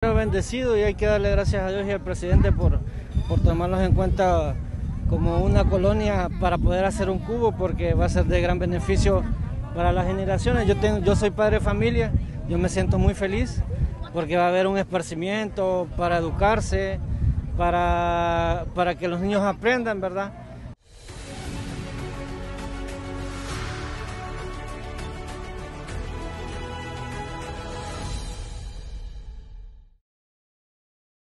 bendecido y hay que darle gracias a Dios y al presidente por, por tomarnos en cuenta como una colonia para poder hacer un cubo porque va a ser de gran beneficio para las generaciones. Yo, tengo, yo soy padre de familia, yo me siento muy feliz porque va a haber un esparcimiento para educarse, para, para que los niños aprendan, ¿verdad?